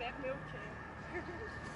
é meu MailChimp.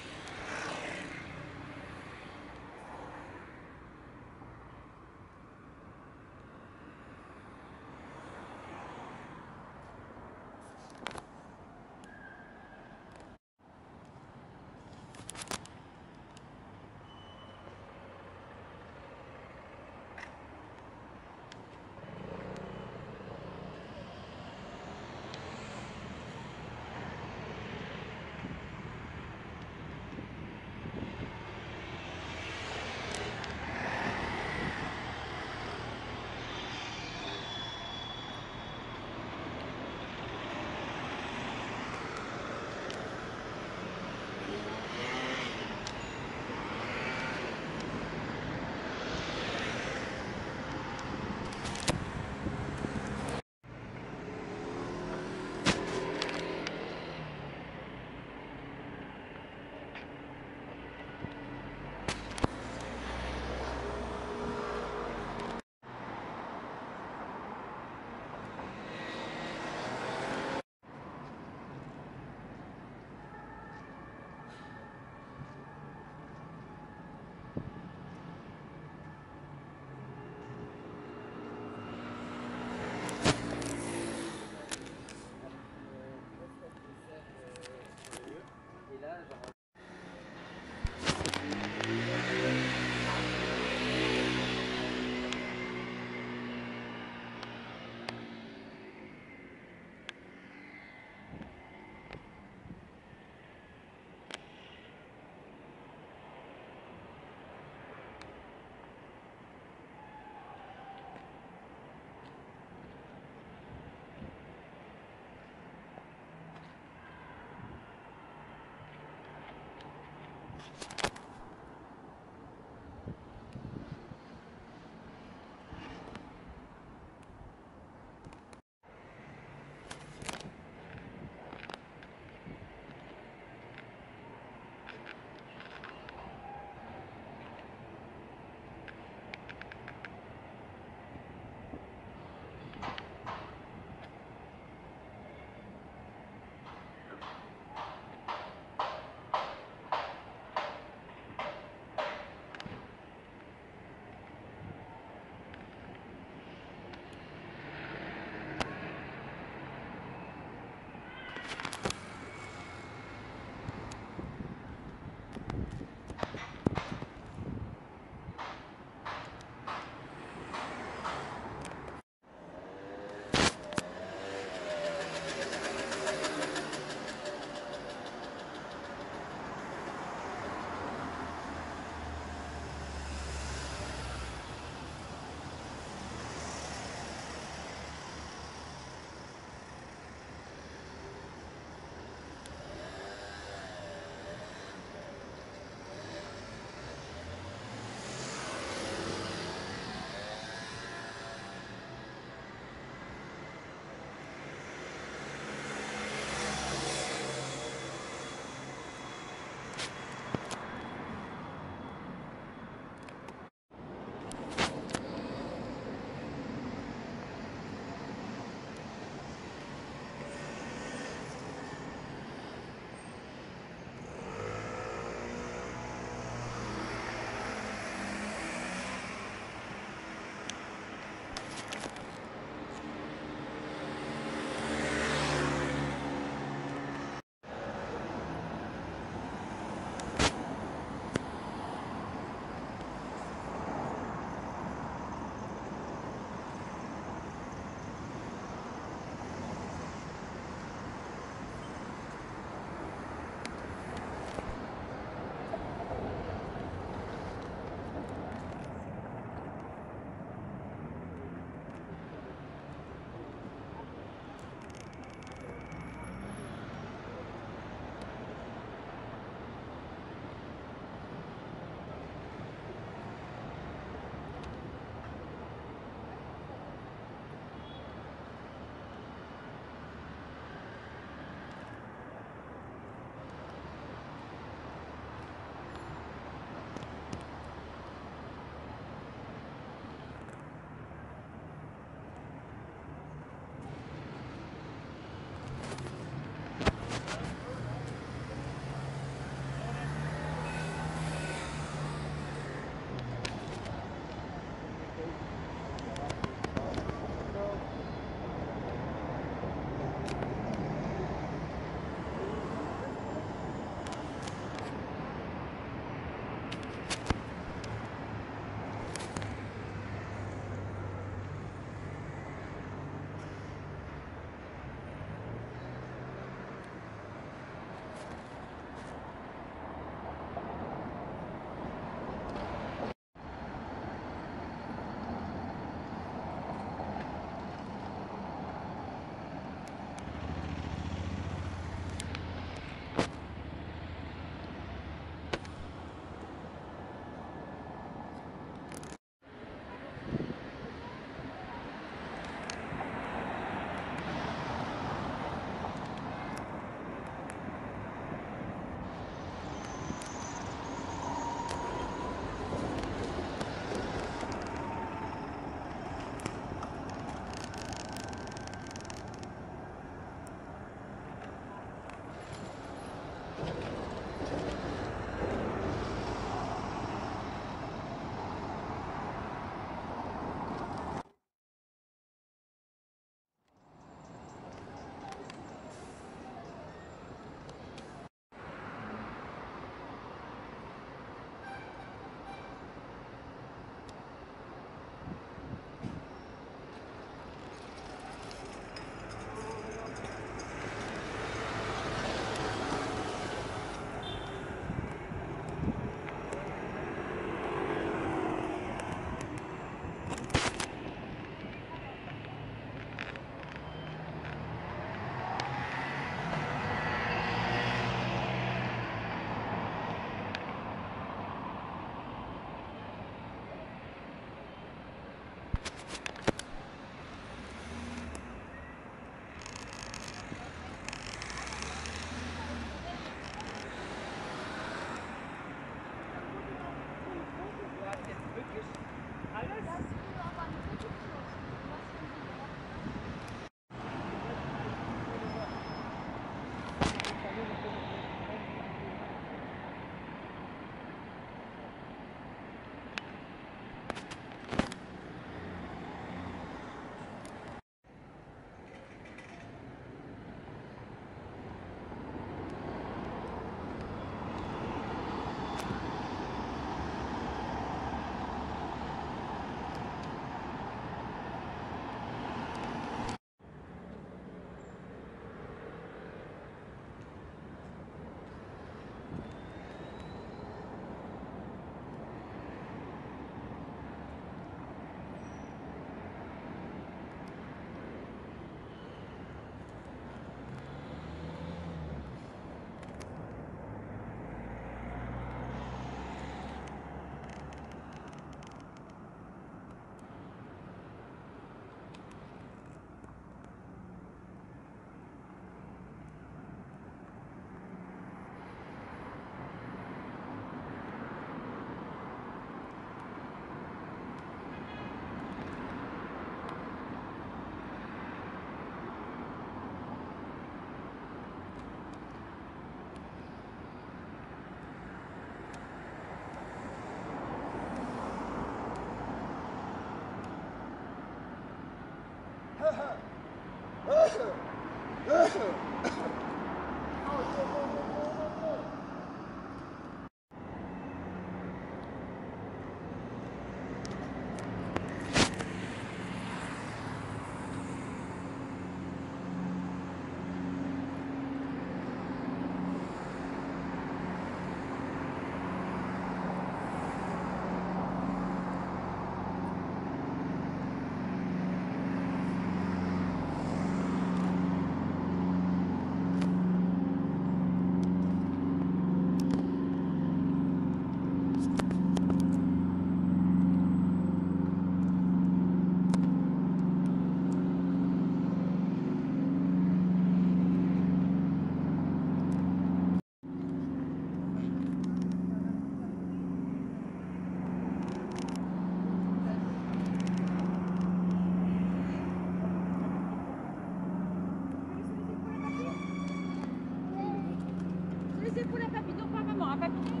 Pas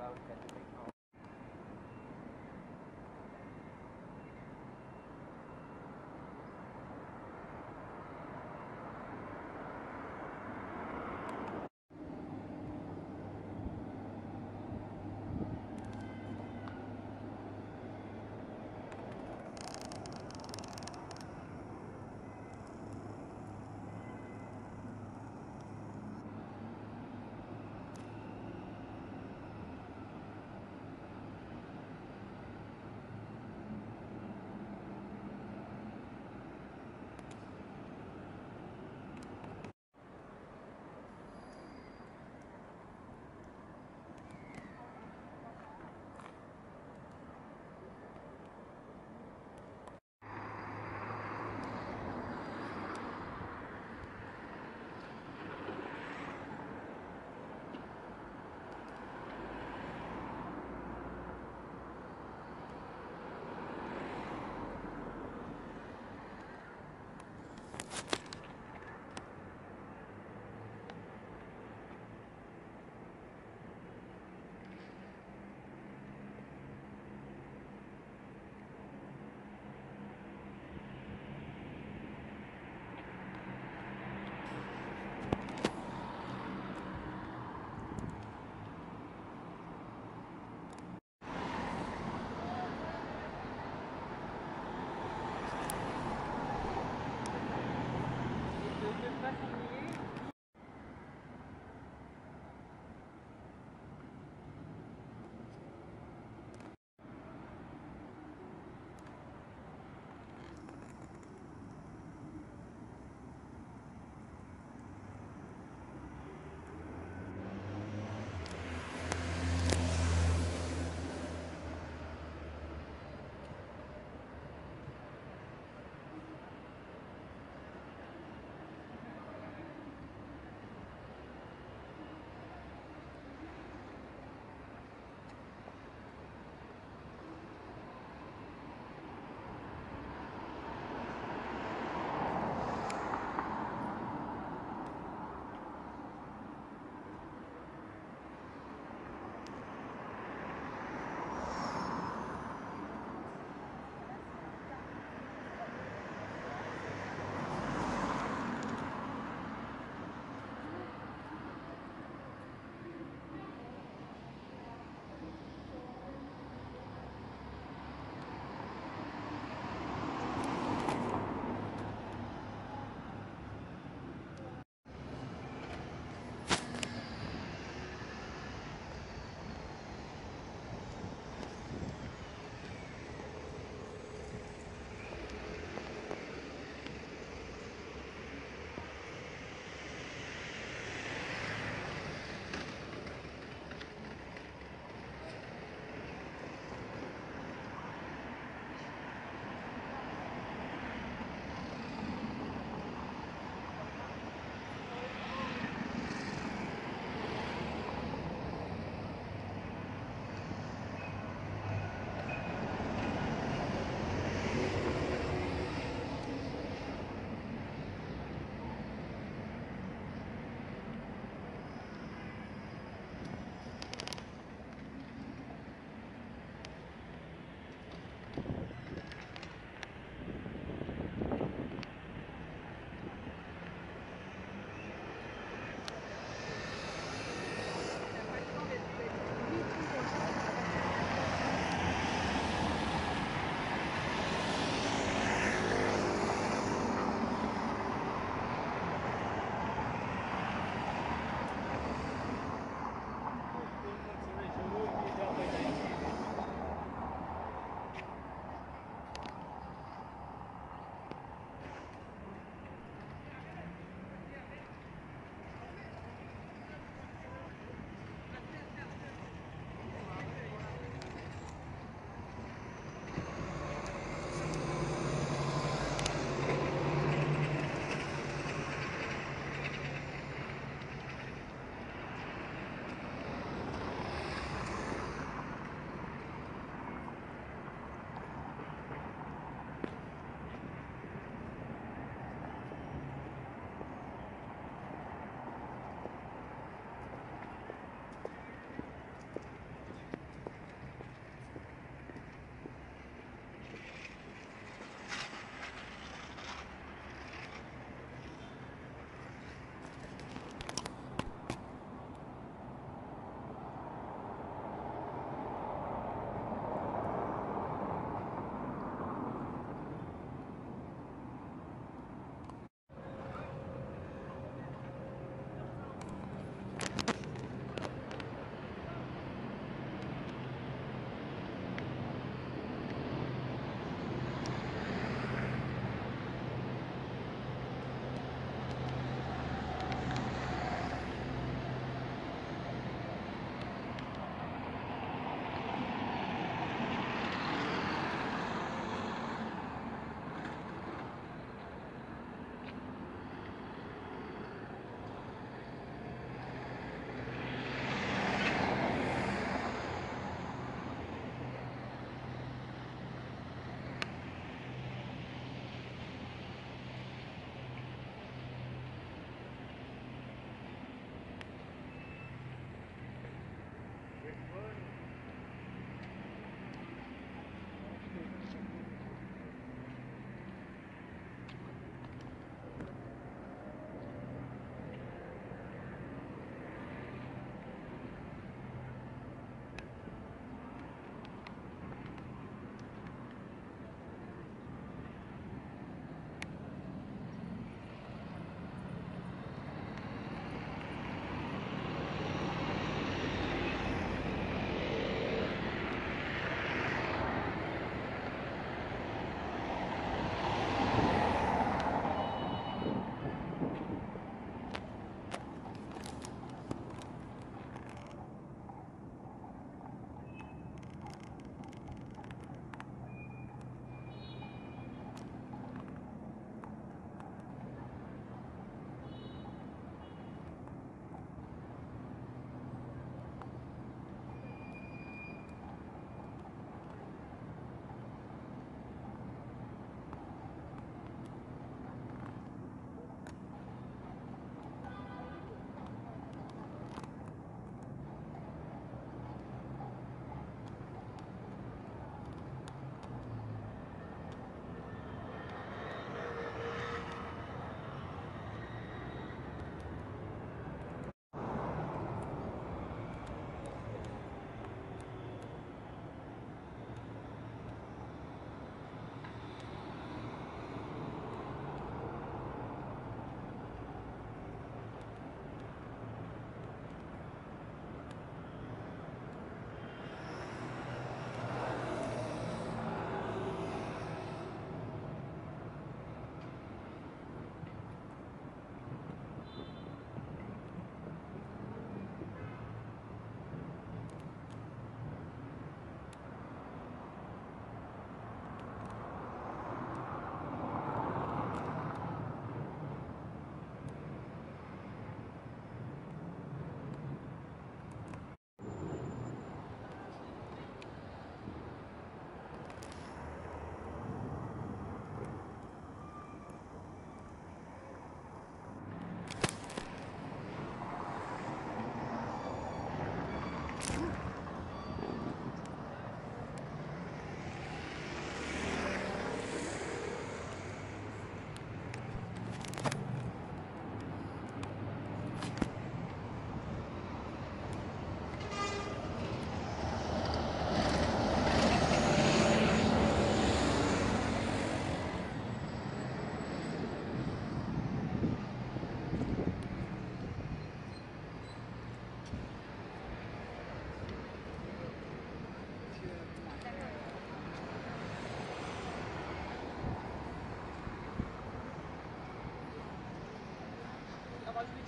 about that.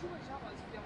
基本上吧，今天。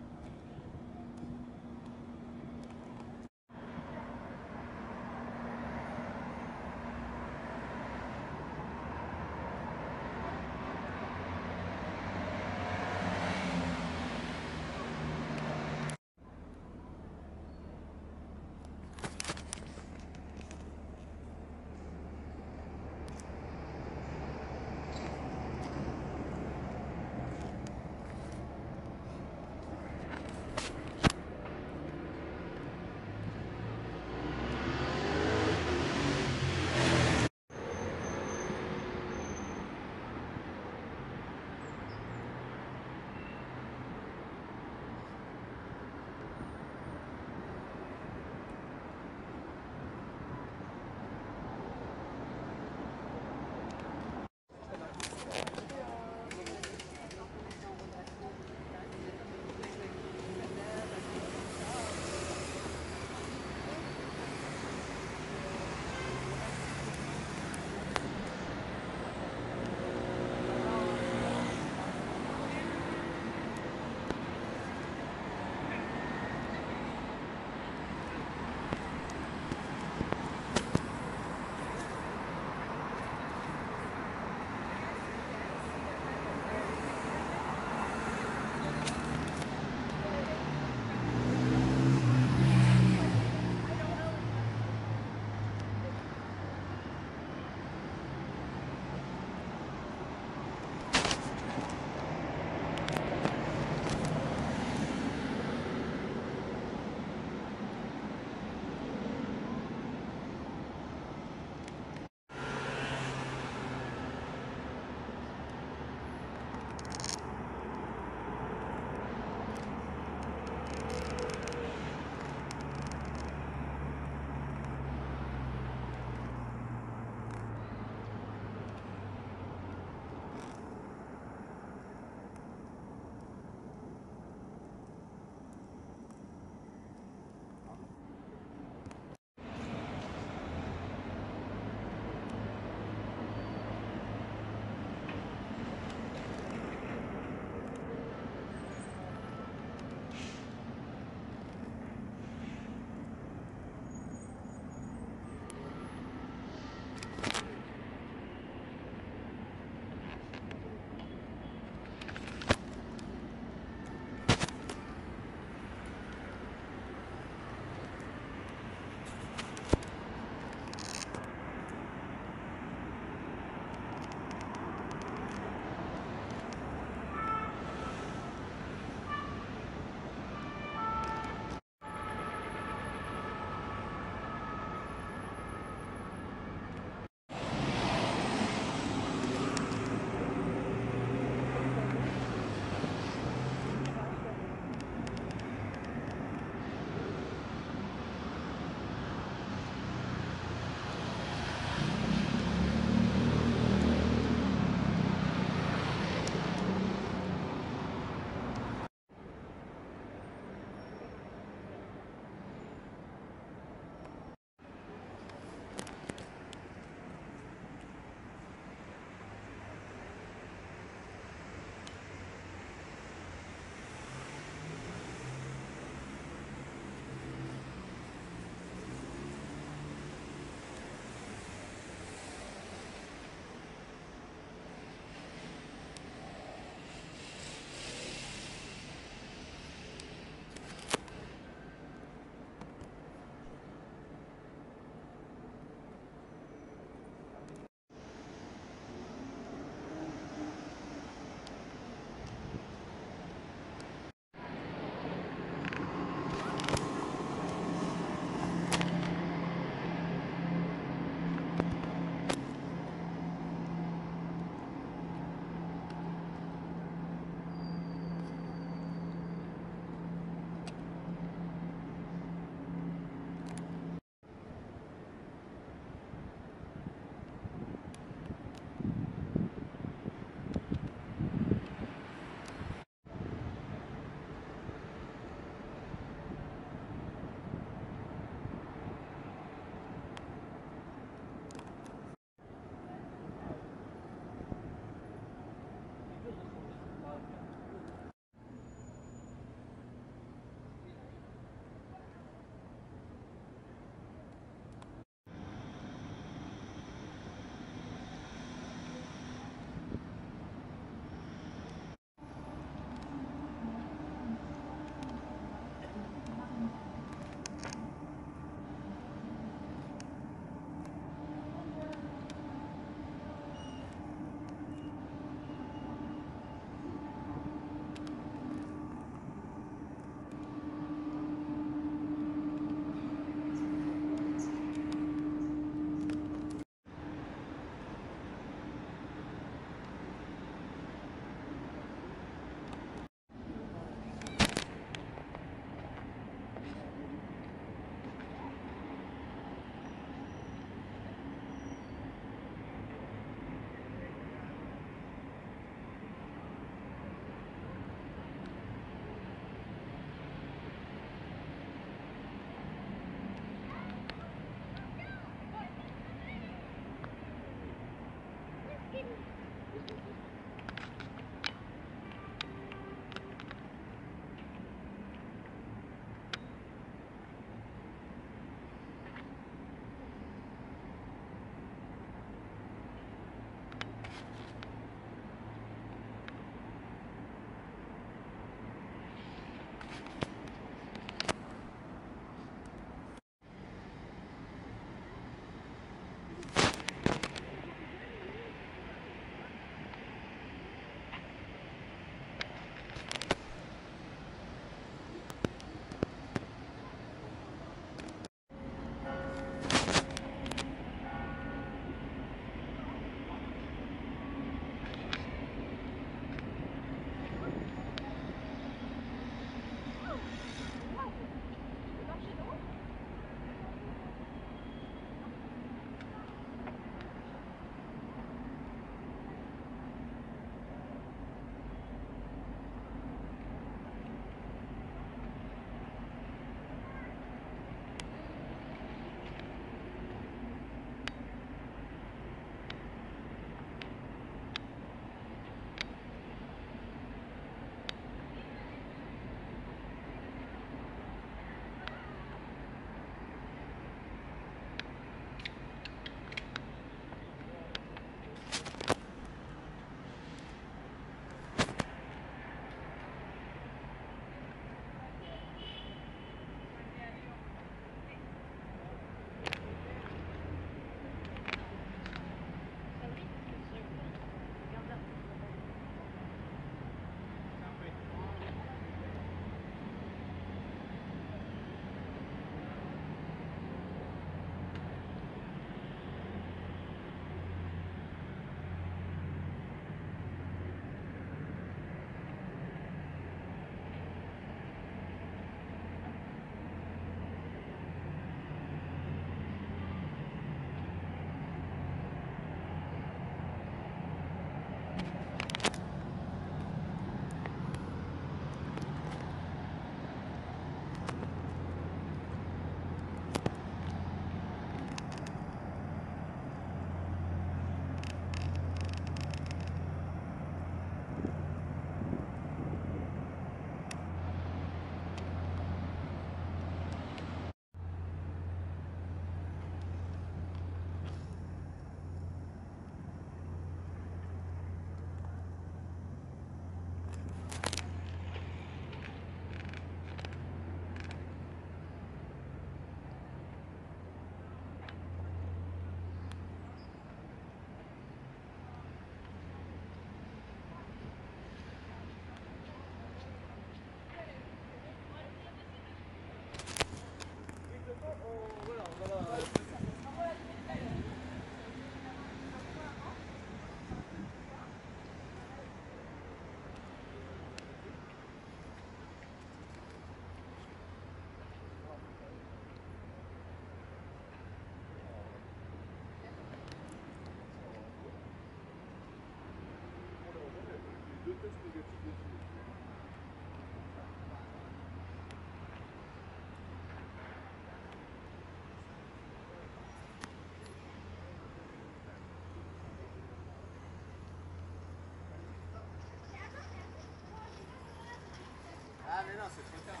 Ah, mais non, c'est trop tard.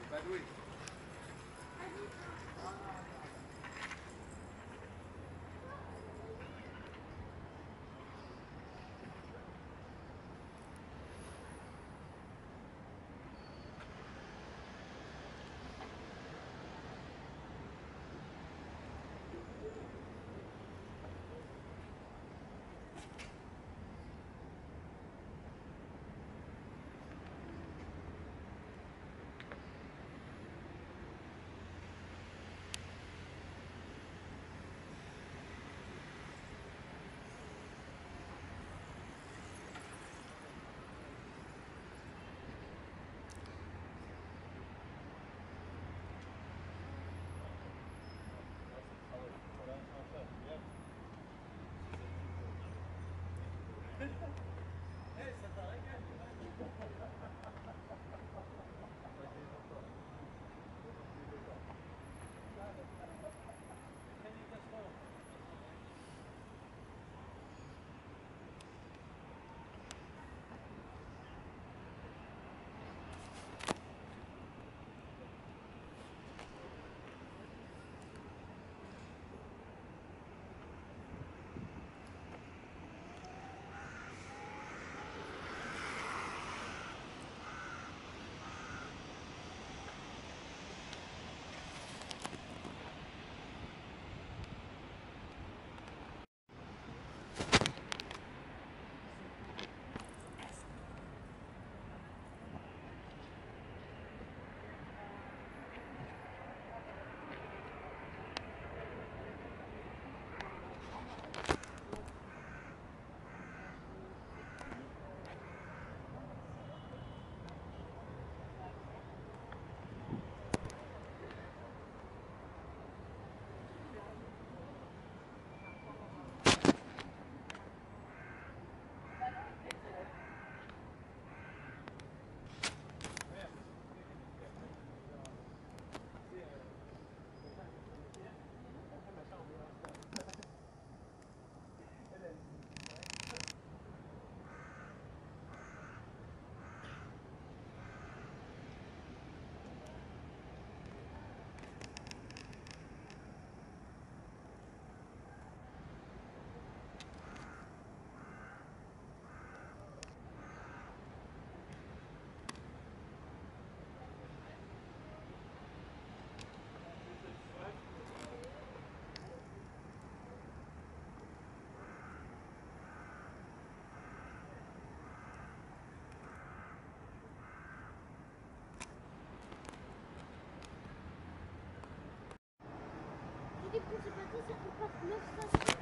C'est pas doué. Du coup, c'est pas ça, ça comporte 900.